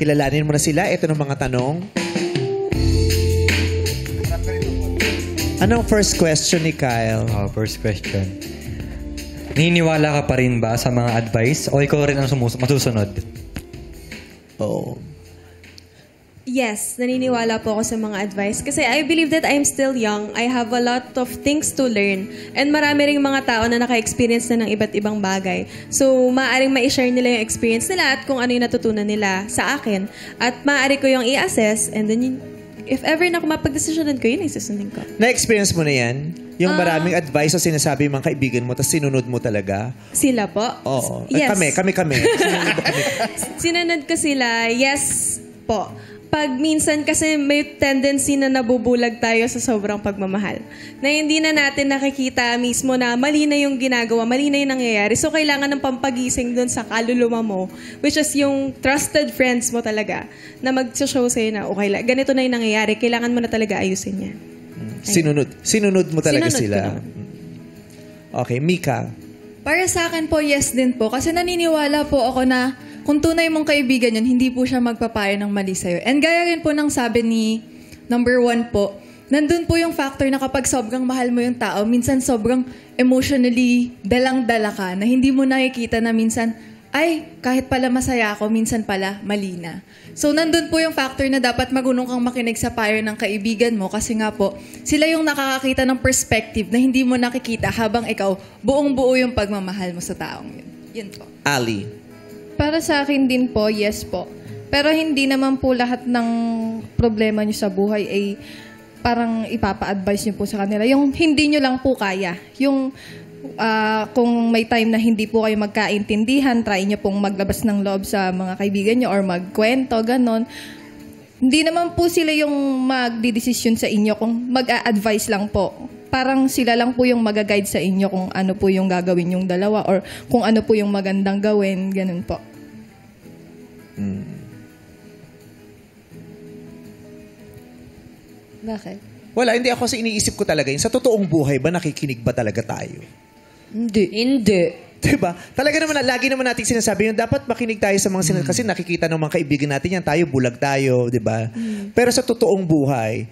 kilalanin mo na sila. Ito ng mga tanong. Anong first question ni Kyle? Oh, first question. Naniniwala ka pa rin ba sa mga advice o ikaw rin ang sumus- masusunod? Oh. Yes, naniniwala po ako sa mga advice. Kasi I believe that I'm still young. I have a lot of things to learn. And marami ring mga tao na naka-experience na ng iba't ibang bagay. So, maaaring ma-share nila yung experience nila at kung ano yung natutunan nila sa akin. At maaari ko yung i-assess and then if ever na ako mapag-desisyonan ko, yun ay susundin ko. Na-experience mo na yan? Yung Ah. maraming advice o sinasabi mga kaibigan mo, tapos sinunod mo talaga? Sila po? Oo. Yes. kami, kami, kami. Sinunod kami. Sinunod ko sila, yes po. Pag minsan kasi may tendency na nabubulag tayo sa sobrang pagmamahal. Na hindi na natin nakikita mismo na mali na yung ginagawa, mali na yung nangyayari. So, kailangan ng pampagising dun sa kaluluwa mo, which is yung trusted friends mo talaga, na mag-show sa'yo na, okay, la- ganito na yung nangyayari, kailangan mo na talaga ayusin yan. Sinunod. Sinunod mo talaga Sinunod sila. Okay, Mika. Para sa akin po, yes din po. Kasi naniniwala po ako na kung tunay mong kaibigan yun, hindi po siya magpapayo ng mali sa'yo. And gaya rin po ng sabi ni number one po, nandun po yung factor na kapag sobrang mahal mo yung tao, minsan sobrang emotionally dalang-dala ka na hindi mo nakikita na minsan, ay, kahit pala masaya ako, minsan pala mali na. So, nandun po yung factor na dapat marunong kang makinig sa payo ng kaibigan mo kasi nga po, sila yung nakakakita ng perspective na hindi mo nakikita habang ikaw buong buo yung pagmamahal mo sa taong yun. Yun po. Ali. Para sa akin din po, yes po. Pero hindi naman po lahat ng problema nyo sa buhay ay parang ipapa-advise nyo po sa kanila. Yung hindi nyo lang po kaya. Yung ah, kung may time na hindi po kayo magkaintindihan, try nyo pong maglabas ng loob sa mga kaibigan nyo or magkwento, ganon. Hindi naman po sila yung magdidesisyon sa inyo kung mag-a-advise lang po. Parang sila lang po yung mag-guide sa inyo kung ano po yung gagawin yung dalawa or kung ano po yung magandang gawin, ganun po. Bakit? Wala, hindi ako sa iniisip ko talaga yun. Sa totoong buhay ba, nakikinig ba talaga tayo? Hindi. Hindi. Diba? Talaga naman, lagi naman natin sinasabi yun, dapat makinig tayo sa mga sinasabi. Kasi nakikita ng mga kaibigan natin yan, tayo, bulag tayo, di ba? Pero sa totoong buhay,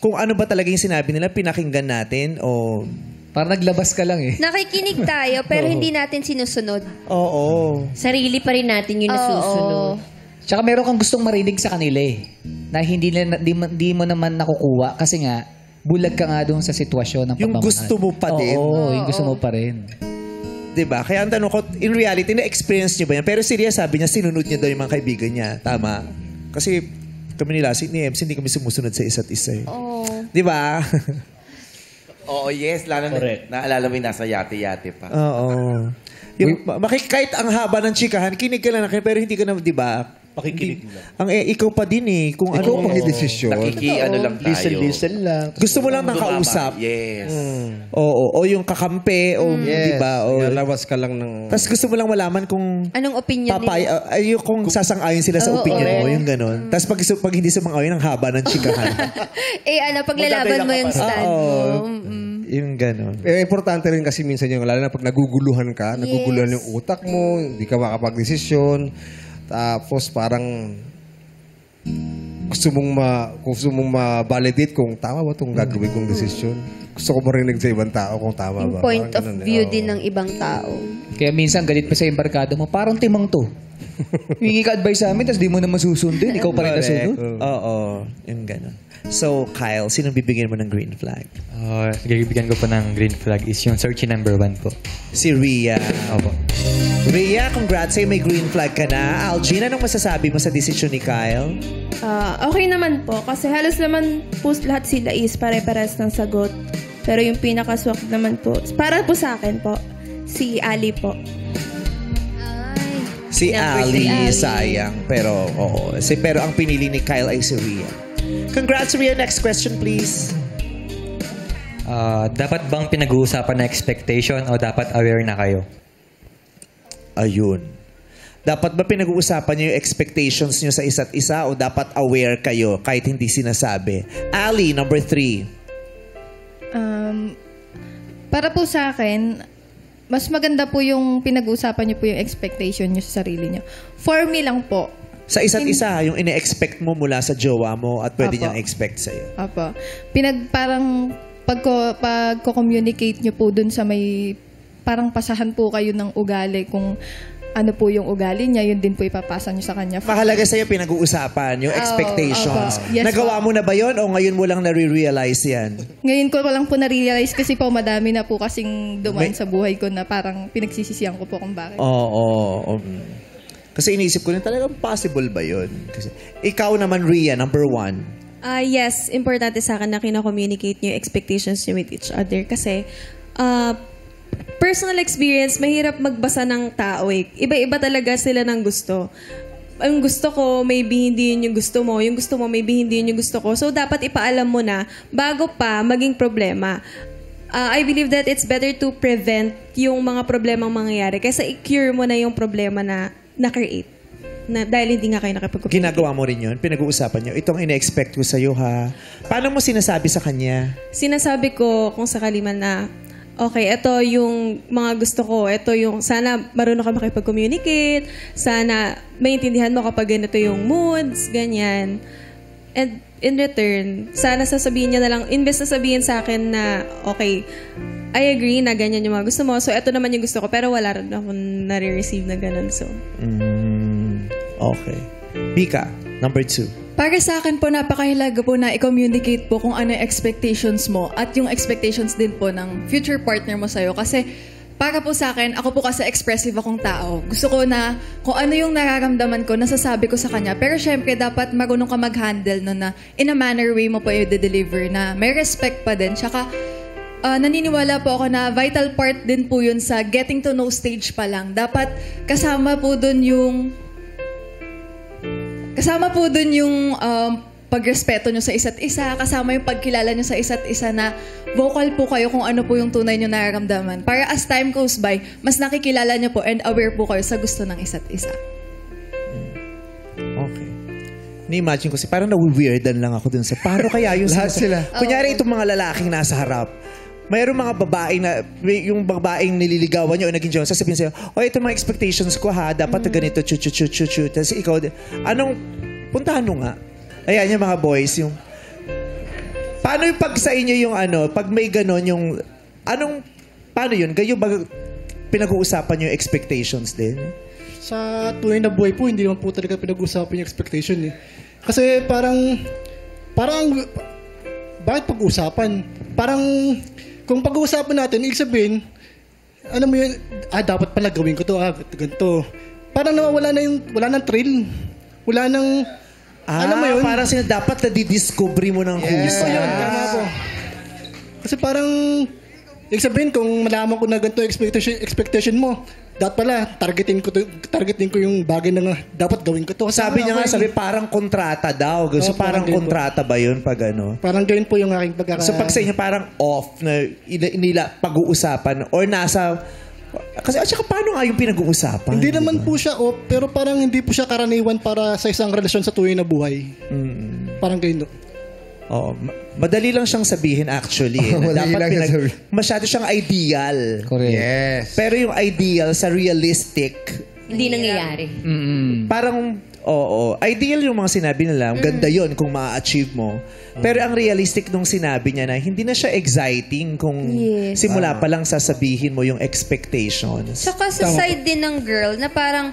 kung ano ba talaga yung sinabi nila, pinakinggan natin o... Parang naglabas ka lang eh. Nakikinig tayo, pero Oo. hindi natin sinusunod. Oo. Sarili pa rin natin yung nasusunod. Tsaka meron kang gustong marinig sa kanila eh. Na hindi, na, di, mo- di mo naman nakukuha kasi nga, bulag ka nga doon sa sitwasyon ng Yung pagmamahal. gusto mo pa din. Oo, yung gusto mo pa rin. 'Di ba? Kaya ang tanong ko, in reality, na-experience niyo ba yan? Pero si Ria sabi niya, sinunod niya daw yung mga kaibigan niya. Tama. Kasi kami nila, si ni Ems, hindi kami sumusunod sa isa't isa. eh. Oo. Di ba? Oo, yes. Lalo na, naalala mo yung nasa yate-yate pa. Oo. Yung, kahit ang haba ng chikahan, kinig ka lang na, pero hindi ka na, di ba? Pakikinig Hindi- Ang eh, ikaw pa din eh. Kung Ikaw ano, ang magdidesisyon. Nakiki, ano lang tayo. Listen, listen lang. Gusto mo lang ng Tumama. kausap. Yes. Oo. O yung kakampi. O, di Yes. ba? O, Lalawas ka lang ng... Tapos gusto mo lang malaman kung Anong opinion papay, nila? uh, ay, yung kung sasang-ayon sila sa Oo, opinion mo, correct. yung ganun. Tapos pag, pag hindi sumang-ayon, ang haba ng chikahan. eh, ano, paglalaban mo yung stand mo. Oo. Mm-mm. yung ganun. Eh, importante rin kasi minsan yung, lalo na pag naguguluhan ka, naguguluhan yung utak mo, hindi ka makapag-desisyon, tapos parang gusto mong ma gusto mong ma-validate kung tama ba itong gagawin kong desisyon. Gusto ko marinig sa ibang tao kung tama Yung ba. point Parang of ganun eh. view Oo. din ng ibang tao. Kaya minsan galit pa sa embarkado mo, parang timang to. Hingi ka advice sa amin, tapos di mo naman susundin. Ikaw pa rin nasunod. Oo. Yung ganun. So, Kyle, sinong bibigyan mo ng green flag? Uh, bigyan ko po ng green flag is yung searchy number one po. Si Ria. Opo. Ria, congrats sa'yo. May green flag ka na. Algina, anong masasabi mo sa desisyon ni Kyle? Ah, okay naman po kasi halos naman po lahat sila is pare-pares ng sagot. Pero yung pinakaswak naman po, para po sa akin po, si Ali po. Ay. Si Ali, sayang. Pero, oo. Si, pero ang pinili ni Kyle ay si Ria. Congrats, Ria. Next question, please. Uh, dapat bang pinag-uusapan na expectation o dapat aware na kayo? Ayun. Dapat ba pinag-uusapan niyo yung expectations niyo sa isa't isa o dapat aware kayo kahit hindi sinasabi? Ali, number three. Um, para po sa akin, mas maganda po yung pinag-uusapan niyo po yung expectation niyo sa sarili niyo. For me lang po, Sa isa't isa, yung ine-expect mo mula sa jowa mo at pwede Apo. niyang expect sa'yo. Apo. Pinag, parang, pagko, pagko-communicate nyo po dun sa may, parang pasahan po kayo ng ugali kung ano po yung ugali niya, yun din po ipapasa nyo sa kanya. Mahalaga sa'yo pinag-uusapan, yung Oo, expectations. opo. Yes, Nagawa po. mo na ba yon o ngayon mo lang nare-realize yan? Ngayon ko lang po na-realize kasi po madami na po kasing dumaan May- sa buhay ko na parang pinagsisisihan ko po kung bakit. Oo. oo, oo. Kasi inisip ko rin talagang possible ba yun? Kasi, ikaw naman, Rhea, number one. Ah, yes, importante sa akin na kina-communicate niyo yung expectations niyo with each other kasi ah, personal experience, mahirap magbasa ng tao eh. Iba-iba talaga sila ng gusto. Ang gusto ko, maybe hindi yun yung gusto mo. Yung gusto mo, maybe hindi yun yung gusto ko. So, dapat ipaalam mo na bago pa maging problema. Ah, I believe that it's better to prevent yung mga problemang mangyayari kaysa i-cure mo na yung problema na na-create. Na, dahil hindi nga kayo nakipag Ginagawa mo rin yun? Pinag-uusapan nyo? Itong ine-expect ko sa'yo, ha? Paano mo sinasabi sa kanya? sinasabi ko kung sakali man na, okay, ito yung mga gusto ko. Ito yung, sana marunong ka makipag-communicate. Sana maintindihan mo kapag ganito yung moods, ganyan. And in return, sana sasabihin niya na lang, imbes na sabihin sa akin na, okay, I agree na ganyan yung mga gusto mo. So, ito naman yung gusto ko. Pero wala rin ako nare-receive na ganun. So, Mm, okay. Pika, number two. Para sa akin po, napakahalaga po na i-communicate po kung ano yung expectations mo at yung expectations din po ng future partner mo sa'yo. Kasi para po sa akin, ako po kasi expressive akong tao. Gusto ko na kung ano yung nararamdaman ko, nasasabi ko sa kanya. Pero syempre, dapat marunong ka mag-handle no na in a manner way mo po i-deliver na may respect pa din. Tsaka, ah, naniniwala po ako na vital part din po yun sa getting to know stage pa lang. Dapat kasama po dun yung Kasama po dun yung um, pagrespeto nyo sa isa't isa, kasama yung pagkilala nyo sa isa't isa na vocal po kayo kung ano po yung tunay nyo nararamdaman. Para as time goes by, mas nakikilala nyo po and aware po kayo sa gusto ng isa't isa. Okay. Ni-imagine ko si parang na-weirdan lang ako dun sa paano kaya yung Lahat sila. Kunyari itong mga lalaking nasa harap. Mayroong mga babaeng na, yung babaeng nililigawan niyo o naging jowa, sasabihin sa'yo, o ito mga expectations ko ha, dapat ganito, chu chu chu chu chu. Tapos ikaw, anong, puntahan mo nga. Ayan yung mga boys, yung, paano yung pag sa inyo yung ano, pag may ganon yung, anong, paano yun? Kayo ba pinag-uusapan yung expectations din? Sa tunay na buhay po, hindi naman po talaga pinag-usapan yung expectation eh. Kasi parang, parang, bakit pag-usapan? Parang, kung pag-uusapan natin, ibig sabihin, ano mo yun, ah, dapat pala gawin ko to, ah, ganito. Parang nawawala na yung, wala nang thrill. Wala nang, Ah, alam mo yun? parang sina dapat na didiscovery mo ng husay. yun, tama po. Kasi parang, ibig sabihin, kung malaman ko na ganito expectation, expectation mo, dapat pala, targetin ko, to, targetin ko yung bagay na nga, dapat gawin ko to. Sabi niya nga, sabi eh. parang kontrata daw. So Opo, parang ganun po. kontrata ba yun pag ano? Parang ganyan po yung aking pagkaka... So pag sa inyo parang off na ina- nila pag-uusapan or nasa... Kasi at saka paano nga yung pinag-uusapan? Hindi naman po siya off, pero parang hindi po siya karaniwan para sa isang relasyon sa tuwing na buhay. Parang ganyan. no. Oo. Ma- madali lang siyang sabihin actually. eh, na Madali dapat lang pinag- sabihin. masyado siyang ideal. Correct. Yes. Pero yung ideal sa realistic, Hindi nangyayari. parang, oo, ideal yung mga sinabi nila. Ang Ganda yon kung ma-achieve mo. Pero ang realistic nung sinabi niya na hindi na siya exciting kung Yes. simula pa lang sasabihin mo yung expectations. Saka sa side din ng girl na parang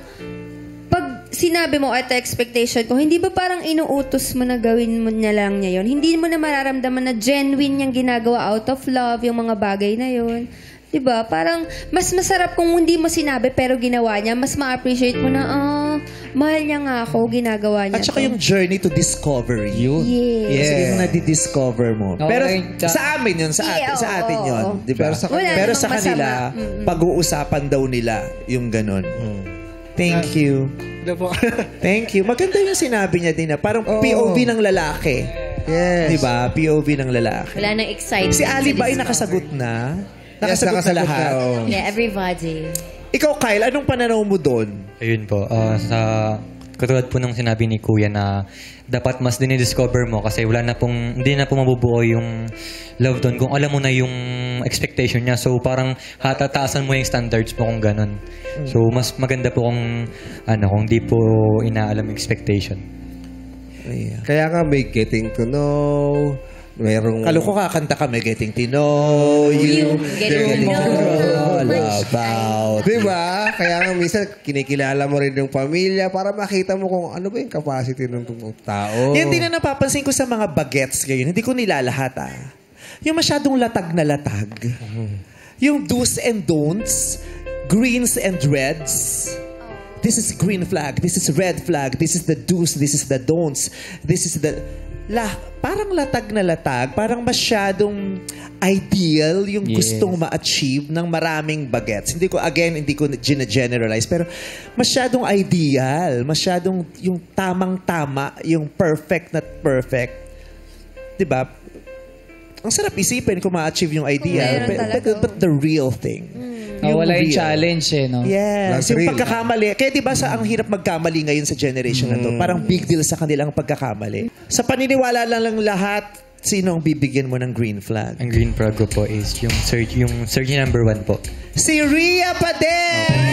sinabi mo at expectation ko, hindi ba parang inuutos mo na gawin mo na lang niya yun? Hindi mo na mararamdaman na genuine yung ginagawa out of love, yung mga bagay na yun. 'Di ba? Parang mas masarap kung hindi mo sinabi pero ginawa niya, mas ma-appreciate mo na, ah, mahal niya nga ako, ginagawa niya. At saka to." yung journey to discovery. Yun. Yes. Kasi Yeah. yung nadi-discover mo. Okay. Pero sa amin yun, sa, atin, Yeah, sa atin yun. oo. Di ba? Pero sa Wala Pero sa kanila. Mm-mm. pag-uusapan daw nila yung ganun. Thank you. Po. Thank you. Maganda yung sinabi niya din na parang POV ng lalaki. Yes. Di ba? POV ng lalaki. Wala nang excitement. Si Ali ba ay nakasagot na? Yes, Nakasagot, na nakasagot lahat. na, oo. Yeah, everybody. Ikaw, Kyle, anong pananaw mo doon? Ayun po, ah, sa katulad po nung sinabi ni Kuya na dapat mas dinidiscover mo kasi wala na pong, hindi na po mabubuo yung love doon kung alam mo na yung expectation niya. So parang hatataasan mo yung standards mo kung ganun. So mas maganda po kung ano, kung di po inaalam yung expectation. Kaya nga may getting to know, mayroong... Kalo ko kakanta kami, Getting to Know You. Getting to know all about. Diba? Kaya nga minsan kinikilala mo rin yung pamilya para makita mo kung ano ba yung capacity ng tao. Yan din na napapansin ko sa mga bagets ngayon. Hindi ko nilalahat ah. Yung masyadong latag na latag. Yung do's and don'ts. Greens and reds. This is green flag. This is red flag. This is the do's. This is the don'ts. This is the... La, parang latag na latag. Parang masyadong ideal yung Yes. gustong ma-achieve ng maraming bagets. Hindi ko, again, hindi ko gina-generalize. Pero masyadong ideal. Masyadong yung tamang-tama. Yung perfect not perfect. ba? Ang sarap isipin kung ma-achieve yung ideal. But, but, but the real thing. Nawala yung real. challenge eh, no? Yes. That's yung real. pagkakamali. Kaya di ba sa ang hirap magkamali ngayon sa generation na to? Parang big deal sa kanilang pagkakamali. Sa paniniwala lang lang lahat, sino ang bibigyan mo ng green flag? Ang green flag ko po is yung search, yung search number one po. Si Ria Paden!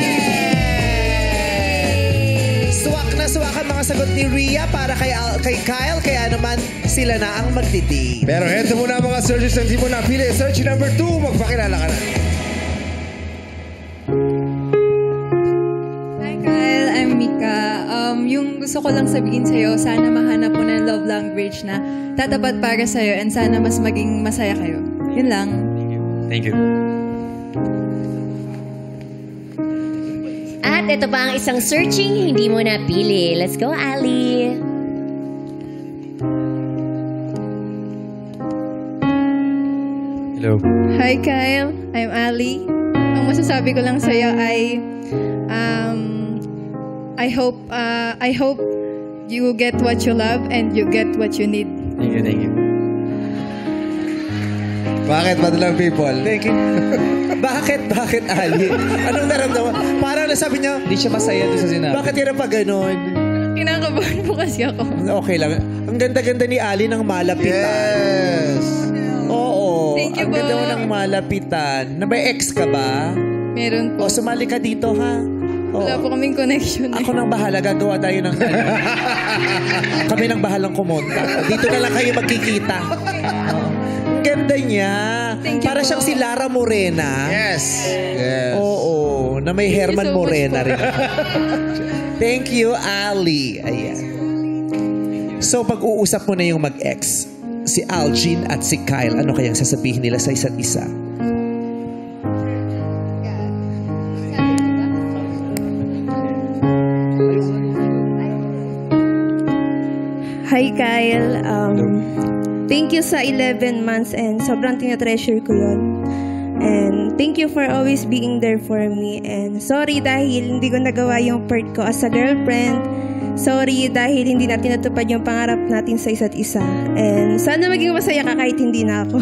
Swak na swak ang mga sagot ni Ria para kay, Al- kay Kyle. Kaya naman sila na ang magdidate. Pero heto muna ang mga searches ng di mo napili. Search number two, magpakilala ka na. Gusto ko lang sabihin sa'yo, sana mahanap mo ng love language na tatapat para sa'yo and sana mas maging masaya kayo. Yun lang. Thank you. At ito pa ang isang searching hindi mo napili. Let's go, Ali. Hello. Hi Kyle, I'm Ali. Ang masasabi ko lang sa'yo ay um, I hope uh, I hope you get what you love and you get what you need. Thank you, thank you. Bakit, Madlang People? Thank you. bakit? Bakit, Ali? Anong naramdaman? Parang nasabi niya, Hindi siya masaya doon sa sinabi. bakit yun pa ganun? Kinakabahan po kasi ako. Okay lang. Ang ganda-ganda ni Ali ng malapitan. Yes! Oo. Thank you Ang ganda po. mo ng malapitan. Na may ex ka ba? Meron po. O, sumali ka dito, ha? Wala po kaming connection. Ako nang bahala, gagawa tayo ng ano. Kami nang bahalang kumonta. Dito na lang kayo magkikita. Ganda niya. Thank you Para po. siyang si Lara Morena. Yes! Yes. Oo, na may Thank you Herman so much Morena po. rin. Thank you, Ali. Ayan. So, pag-uusap mo na yung mag-ex, si Algin at si Kyle, ano kayang sasabihin nila sa isa't isa? Hi Kyle, um, thank you sa 11 months and sobrang tinatreasure ko yun. And thank you for always being there for me. And sorry dahil hindi ko nagawa yung part ko as a girlfriend. Sorry dahil hindi natin natupad yung pangarap natin sa isa't isa. And sana maging masaya ka kahit hindi na ako.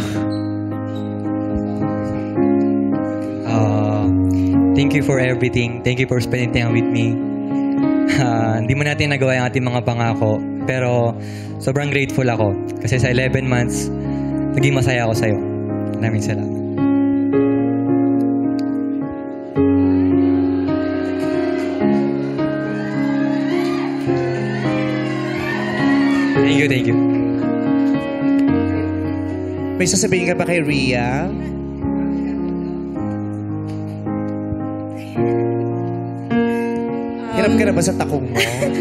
Uh, thank you for everything. Thank you for spending time with me. Ah, hindi mo natin nagawa yung ating mga pangako. Pero sobrang grateful ako. Kasi sa 11 months, naging masaya ako sa'yo. Maraming salamat. Thank you, thank you. May sasabihin ka ba kay Ria? Hirap ka na ba sa takong mo?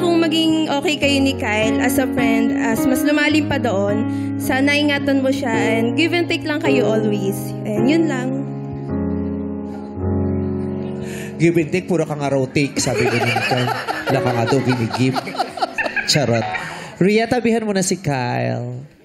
sana maging okay kayo ni Kyle as a friend, as mas lumalim pa doon, sana ingatan mo siya and give and take lang kayo always. And yun lang. Give and take, puro ka nga raw take, sabi ko nito. Wala ka nga daw binigib. Charot. Ria, tabihan mo na si Kyle.